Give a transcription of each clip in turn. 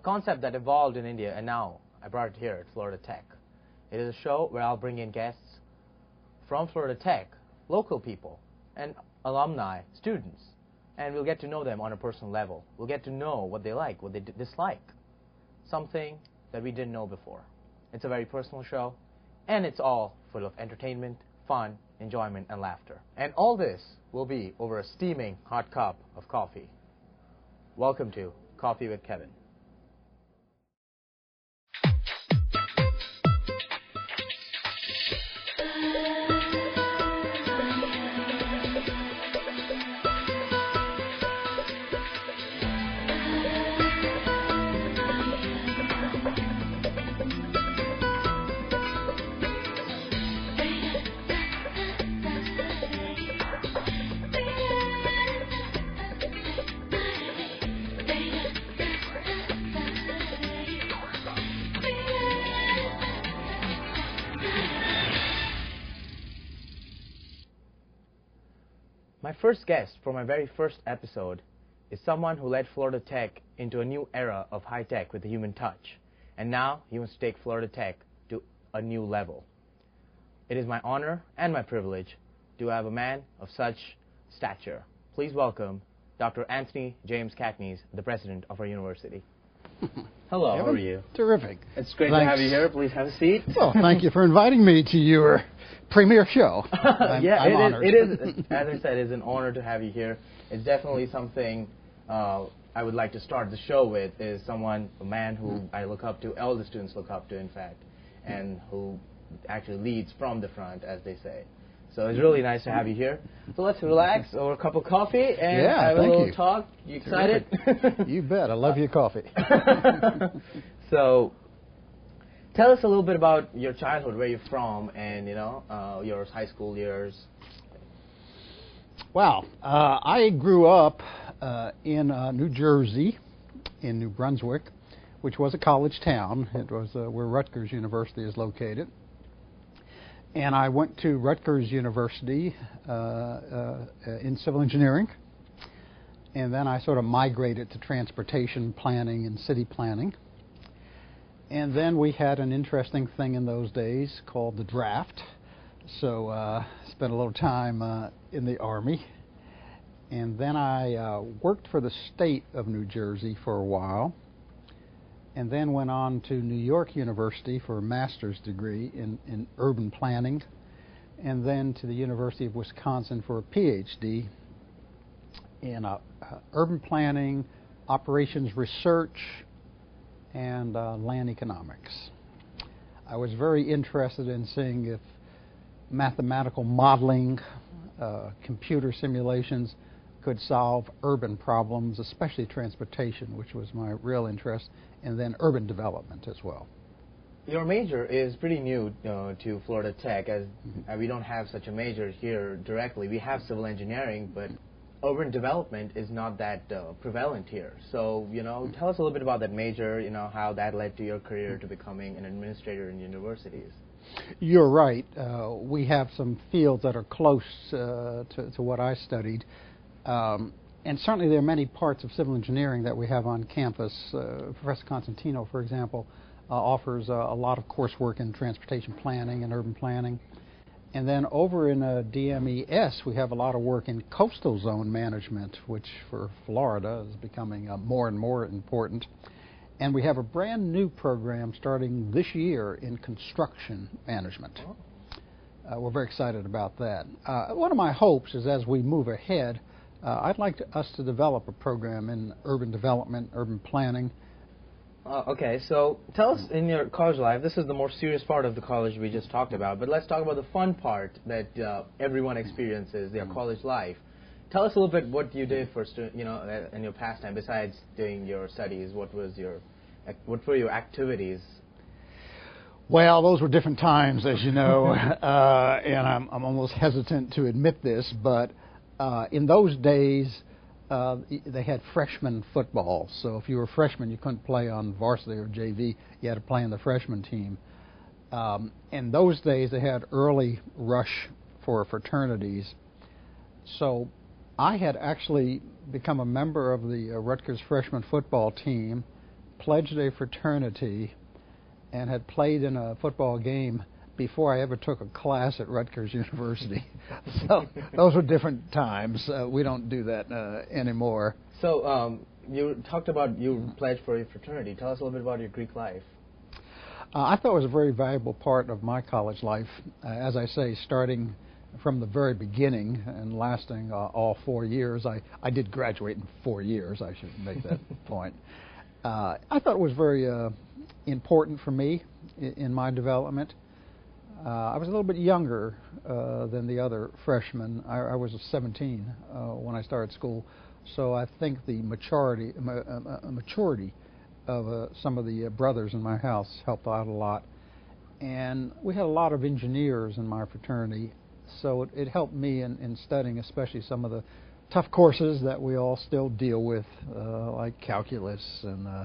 a concept that evolved in India and now I brought it here at Florida Tech. It is a show where I'll bring in guests from Florida Tech, local people, and alumni, students, and we'll get to know them on a personal level. We'll get to know what they like, what they dislike, something that we didn't know before. It's a very personal show, and it's all full of entertainment, fun, enjoyment, and laughter. And all this will be over a steaming hot cup of coffee. Welcome to Koffee with Kevin. My first guest for my very first episode is someone who led Florida Tech into a new era of high tech with a human touch. And now he wants to take Florida Tech to a new level. It is my honor and my privilege to have a man of such stature. Please welcome Dr. Anthony James Catanese, the president of our university. Hello, how are you? Terrific. It's great to have you here. Please have a seat. Well, thank you for inviting me to your premiere show. I'm, yeah, I'm it is- honored. it is. As I said, it's an honor to have you here. It's definitely something uh, I would like to start the show with. Is someone, a man who Mm-hmm. I look up to, all the students look up to, in fact, and who actually leads from the front, as they say. So it's really nice to have you here. So let's relax over a cup of coffee and Yeah, have a little you. talk. You excited? you bet. I love your coffee. so, tell us a little bit about your childhood, where you're from, and you know uh, your high school years. Wow. Uh, I grew up uh, in uh, New Jersey, in New Brunswick, which was a college town. It was uh, where Rutgers University is located. And I went to Rutgers University uh, uh, in civil engineering. And then I sort of migrated to transportation planning and city planning. And then we had an interesting thing in those days called the draft. So uh, spent a little time uh, in the army, and then I uh, worked for the state of New Jersey for a while, and then went on to New York University for a master's degree in, in urban planning, and then to the University of Wisconsin for a PhD in uh, uh, urban planning, operations research, and uh, land economics. I was very interested in seeing if mathematical modeling, uh, computer simulations could solve urban problems, especially transportation, which was my real interest, and then urban development as well. Your major is pretty new uh, to Florida Tech, as uh, we don't have such a major here directly. We have civil engineering, but urban development is not that uh, prevalent here. So, you know, tell us a little bit about that major. You know, how that led to your career to becoming an administrator in universities. You're right. Uh, we have some fields that are close uh, to, to what I studied. Um, and certainly there are many parts of civil engineering that we have on campus. Uh, Professor Constantino, for example, uh, offers uh, a lot of coursework in transportation planning and urban planning. And then over in uh, DMES, we have a lot of work in coastal zone management, which for Florida is becoming uh, more and more important. And we have a brand new program starting this year in construction management. Uh, we're very excited about that. Uh, one of my hopes is as we move ahead, uh, I'd like to, us to develop a program in urban development, urban planning. Uh, okay, so tell us in your college life. This is the more serious part of the college we just talked about, but let's talk about the fun part that uh, everyone experiences, their college life. Tell us a little bit what you did for stu- you know uh, in your pastime besides doing your studies. What was your what were your activities? Well, those were different times, as you know, uh, and I'm, I'm almost hesitant to admit this, but uh, in those days, uh, they had freshman football. So if you were a freshman, you couldn't play on varsity or JV. You had to play on the freshman team. Um, in those days, they had early rush for fraternities. So I had actually become a member of the uh, Rutgers freshman football team pledged a fraternity and had played in a football game before I ever took a class at Rutgers University. so those were different times. Uh, we don't do that uh, anymore. So um, you talked about you pledged for a fraternity. Tell us a little bit about your Greek life. Uh, I thought it was a very valuable part of my college life. Uh, as I say, starting from the very beginning and lasting uh, all four years. I, I did graduate in four years, I should make that point. Uh, I thought it was very uh, important for me in, in my development. Uh, I was a little bit younger uh, than the other freshmen. I, I was 17 uh, when I started school, so I think the maturity, maturity of some of the brothers in my house helped out a lot. And we had a lot of engineers in my fraternity, so it, it helped me in, in studying, especially some of the tough courses that we all still deal with, uh, like calculus and uh,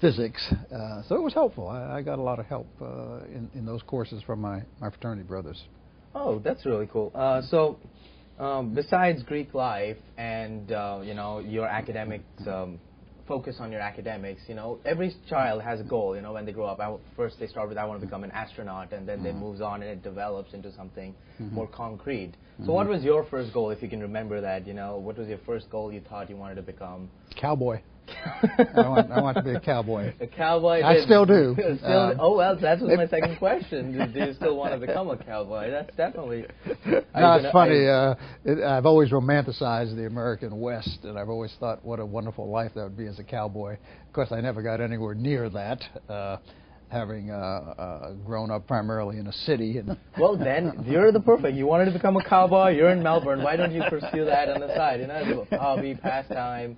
physics. Uh, so it was helpful. I, I got a lot of help uh, in, in those courses from my, my fraternity brothers. Oh, that's really cool. Uh, so, um, besides Greek life and uh, you know your academics um, focus on your academics. You know, every child has a goal. You know, when they grow up, I, first they start with I want to become an astronaut, and then mm-hmm. they moves on and it develops into something mm-hmm. more concrete. So, mm-hmm. what was your first goal, if you can remember that? You know, what was your first goal you thought you wanted to become? Cowboy. I, want, I want to be a cowboy. A cowboy. I still do. still, um, oh well, that was my second question. Do, you still want to become a cowboy? That's definitely. No, it's funny. I, uh, it, I've always romanticized the American West, and I've always thought what a wonderful life that would be as a cowboy. Of course, I never got anywhere near that. Uh, having uh, uh, grown up primarily in a city. And well, then you're the perfect. You wanted to become a cowboy. You're in Melbourne. Why don't you pursue that on the side? You know, hobby, pastime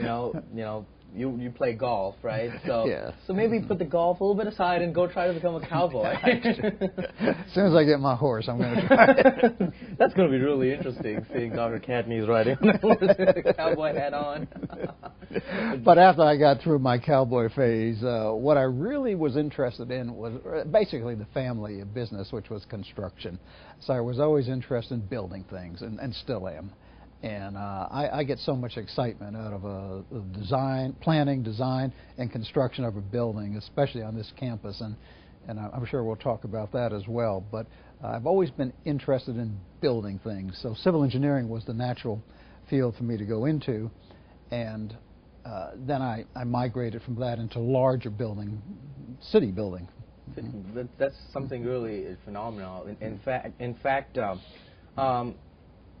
you know, you know, you you play golf, right? So yeah. so maybe put the golf a little bit aside and go try to become a cowboy. as soon as I get my horse, I'm going to try. That's going to be really interesting, seeing Dr. Catanese riding on a horse with a cowboy hat on. but after I got through my cowboy phase, uh, what I really was interested in was uh, basically the family business, which was construction. So I was always interested in building things, and, and still am and uh, I, I, get so much excitement out of a, a, design, planning, design, and construction of a building, especially on this campus, and and I'm sure we'll talk about that as well. But uh, I've always been interested in building things, so civil engineering was the natural field for me to go into, and uh, then I, I migrated from that into larger building, city building. That's something really phenomenal. In, in fact, in fact. Um, um,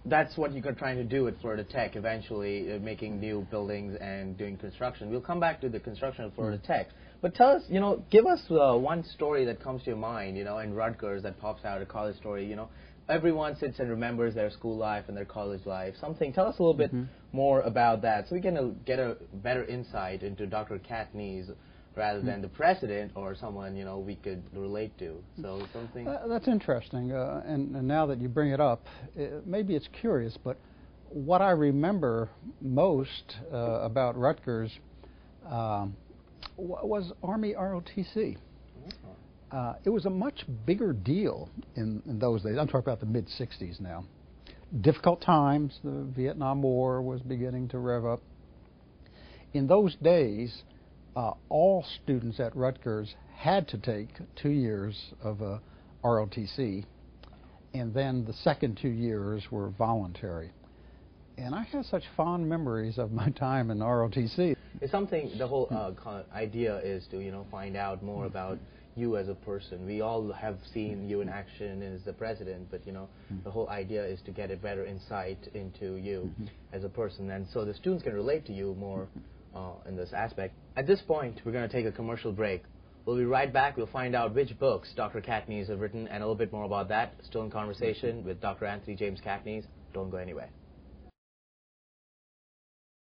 that's what you're trying to do at Florida Tech eventually, uh, making new buildings and doing construction. We'll come back to the construction of Florida mm-hmm. Tech. But tell us, you know, give us uh, one story that comes to your mind, you know, in Rutgers that pops out, a college story, you know. Everyone sits and remembers their school life and their college life. Something. Tell us a little bit mm-hmm. more about that, so we can uh, get a better insight into Dr. Catanese rather than the president or someone you know we could relate to. So something uh, that's interesting. Uh, and, and, now that you bring it up, it, uh, maybe it's curious, but what I remember most uh, about Rutgers um, was Army ROTC. Oh. Uh, it was a much bigger deal in, in those days. I'm talking about the mid 60s now. Difficult times. The Vietnam War was beginning to rev up. In those days, uh, all students at Rutgers had to take two years of a ROTC, and then the second two years were voluntary. And I have such fond memories of my time in ROTC. It's something. The whole uh, idea is to you know find out more about you as a person. We all have seen you in action as the president, but you know mm-hmm. the whole idea is to get a better insight into you mm-hmm. as a person, and so the students can relate to you more uh, in this aspect. At this point, we're going to take a commercial break. We'll be right back. We'll find out which books Dr. Catanese have written and a little bit more about that. Still in conversation with Dr. Anthony James Catanese. Don't go anywhere.